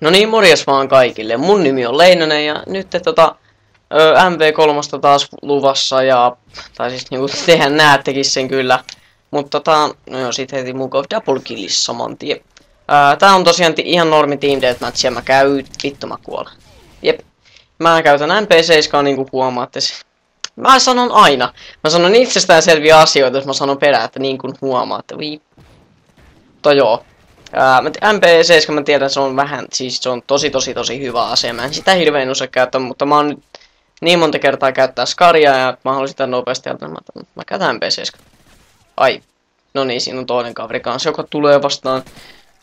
No niin, morjes vaan kaikille. Mun nimi on Leinonen ja nyt tota, ö, MV3 taas luvassa ja, tai siis niinku tehän näettekin sen kyllä. Mutta tota, no joo, sit heti mukaan double killis saman tien. Ää, tää on tosiaan ihan normi Team Deathmatch ja mä käyn, vittu mä kuolen. Jep. Mä käytän MP7 niinku huomaatte. Mä sanon aina. Mä sanon itsestäänselviä asioita, jos mä sanon perään, että niin kuin huomaatte. Vii. Mutta joo. Ää, MP7 mä tiedän, se on vähän, siis se on tosi tosi tosi hyvä ase. Mä en sitä hirveän usein käytä, mutta mä oon nyt niin monta kertaa käyttää Skaria ja mä haluan sitä nopeasti että mä, mä käytän MP7. Ai. No niin, siinä on toinen kaveri kanssa, joka tulee vastaan.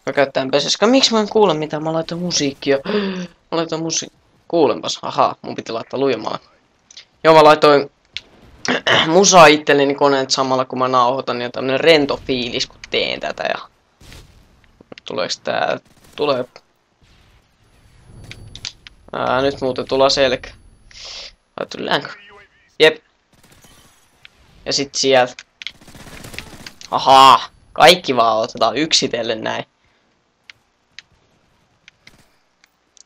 Mä käyttää MP7. Miksi mä en kuule mitään? Mä laitan musiikkia. Mä laitan musiikkia. Kuulenpas. Ahaa, mun piti laittaa lujemalla. Joo, mä laitoin musaa itselleni koneet samalla kun mä nauhoitan ja tämmönen rento fiilis kun teen tätä ja tuleeks tää? Tulee Ää, nyt muuten tulla selkä. Vai tullaanko? Jep. Ja sit sieltä. Ahaa! Kaikki vaan otetaan yksitellen näin.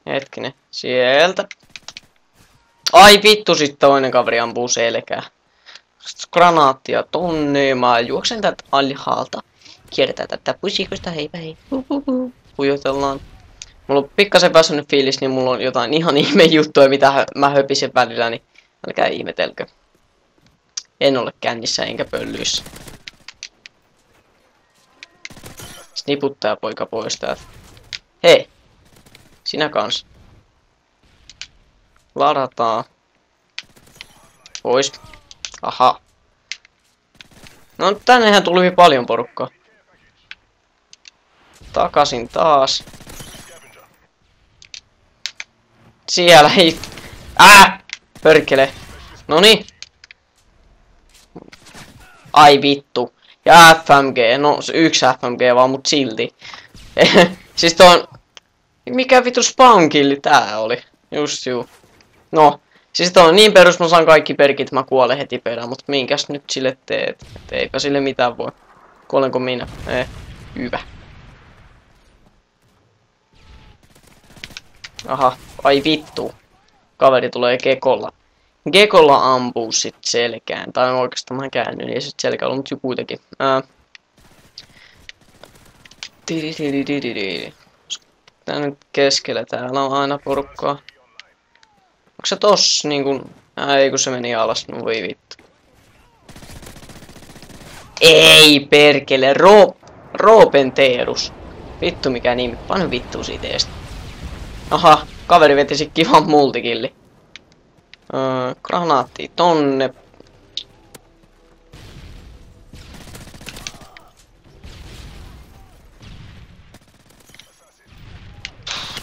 Hetkinen. Sieltä. Ai vittu, sit toinen kaveri ampuu selkää. Granaattia tonne, mä juoksen täältä alhaalta. Kierretään tätä pusikosta, heipä hei. Uhuhu. Pujotellaan. Mulla on pikkasen väsynyt fiilis, niin mulla on jotain ihan ihme juttuja, mitä mä höpisen välillä, niin älkää ihmetelkö. En ole kännissä enkä pöllyissä. Sniputtaa poika pois täältä. Hei! Sinä kans. Ladataan. Pois. Aha. No tännehän tuli paljon porukkaa. Takasin taas. Siellä ei... Ää! Pörkele. Noni. Ai vittu. Ja FMG. No se yksi FMG vaan, mut silti. siis toi Mikä vittu spawn tää oli? Just juu. No, siis on niin perus, mä saan kaikki perkit, mä kuolen heti perään, mutta minkäs nyt sille teet? Et eipä sille mitään voi. Kuolenko minä? Eh, hyvä. Aha, ai vittu. Kaveri tulee kekolla. Gekolla ampuu sit selkään. Tai oikeastaan mä käännyn ja sit selkä on jo kuitenkin. Ää. Tää nyt keskellä täällä on aina porukkaa. Onko se tossa niinku... Ei kun se meni alas, no voi vittu. Ei perkele, Ro... Roopen Teerus. Vittu mikä nimi, pane vittu siitä eestä. Aha, kaveri vetisi kivan multikilli. Öö, granaatti tonne.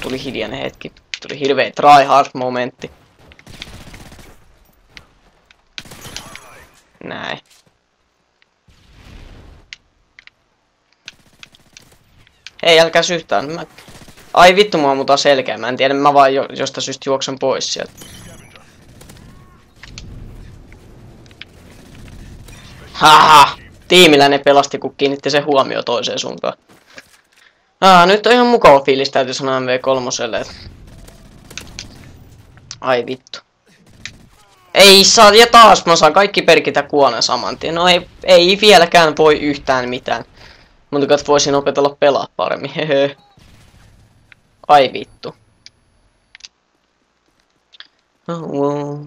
Tuli hiljainen hetki. Tuli hirveä tryhard momentti. Näin. Hei, älkää syhtään. Mä... Ai vittu, mua muuta selkeä. Mä en tiedä, mä vaan jo, josta syystä juoksen pois sieltä. Haha! Tiimillä ne pelasti, kun kiinnitti se huomio toiseen suuntaan. Ah, nyt on ihan mukava fiilis, täytyy sanoa MV3. Ai vittu. Ei saa, ja taas mä saan kaikki perkitä kuolen saman tien. No ei, ei vieläkään voi yhtään mitään. Mutta voisin opetella pelaa paremmin. Ai vittu. Oh,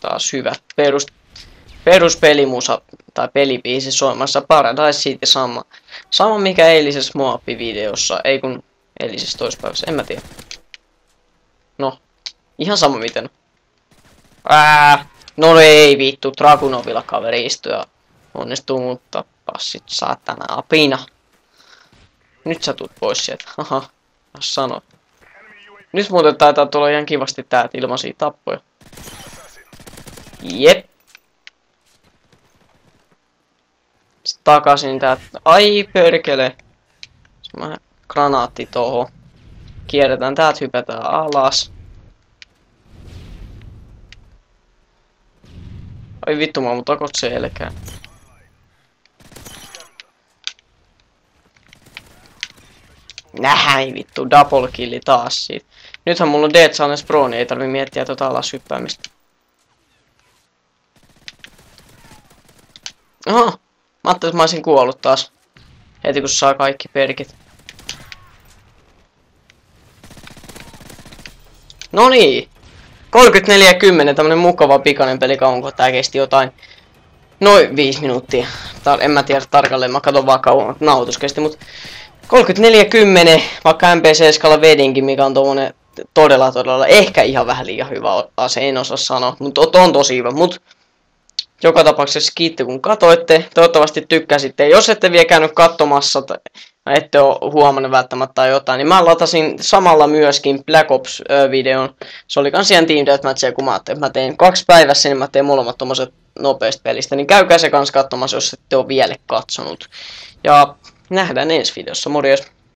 Taas hyvä. Perus, peruspelimusa tai pelipiisi soimassa Paradise City sama. Sama mikä eilisessä Moapi-videossa, ei kun eilisessä toispäivässä, en mä tiedä. No, ihan sama miten. Ää, no ei vittu, Dragunovilla kaveri istuu ja onnistuu mutta passit saatana apina. Nyt sä tuut pois sieltä, haha, sano. Nyt muuten taitaa tulla ihan kivasti tää ilmaisia tappoja. Jep. Sitten takaisin tää, ai perkele. Mä granaatti tohon. Kierretään täältä, hypätään alas. Ai vittu, mä mun takot selkään. Nähäin vittu, double killi taas siitä. Nythän mulla on Dead Silence Pro, niin ei tarvi miettiä tota alas hyppäämistä. Oho, mä ajattelin, että mä olisin kuollut taas. Heti kun saa kaikki perkit. No niin. 34.10, tämmönen mukava pikainen peli, kauanko tää kesti jotain. Noin 5 minuuttia. Tar en mä tiedä tarkalleen, mä katon vaan kauan nautus kesti, mut 34.10, vaikka MPC-skala vedinkin, mikä on tommonen todella todella, ehkä ihan vähän liian hyvä ase, en osaa sanoa, mutta on tosi hyvä, mut joka tapauksessa kiitti kun katoitte, toivottavasti tykkäsitte, jos ette vielä käynyt katsomassa, ette ole huomannut välttämättä jotain, niin mä latasin samalla myöskin Black Ops-videon. Se oli kans ihan Team Deathmatch, kun mä mä tein kaksi päivässä, niin mä tein molemmat tommoset nopeista pelistä, niin käykää se kans katsomassa, jos ette ole vielä katsonut. Ja nähdään ensi videossa, morjes!